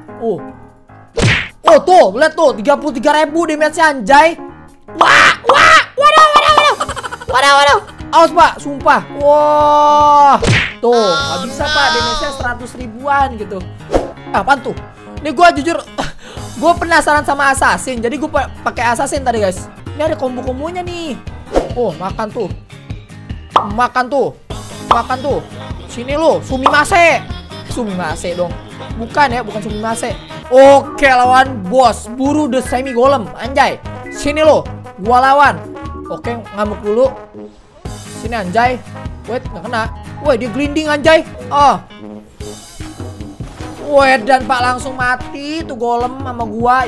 Oh. Oh tuh, lihat tuh 33 ribu damage anjay. Wah, wah, waduh, waduh, waduh. Waduh, waduh. Awas pak, sumpah. Wah. Tuh, nggak bisa pak, damage-nya 100 ribuan gitu. Apaan tuh? Ini gua jujur, gue penasaran sama assassin. Jadi gue pakai assassin tadi guys. Ini ada combo-kombonya nih. Oh, makan tuh. Makan tuh. Makan tuh. Sini lu, Sumimase. Sumimase dong. Bukan ya, bukan Sumimase. Oke, lawan bos. Buru the semi golem. Anjay. Sini lo. Gua lawan. Oke, ngamuk dulu. Sini anjay. Wait, nggak kena. Woi, dia grinding anjay. Oh. Wait, dan Pak langsung mati tuh golem sama gua.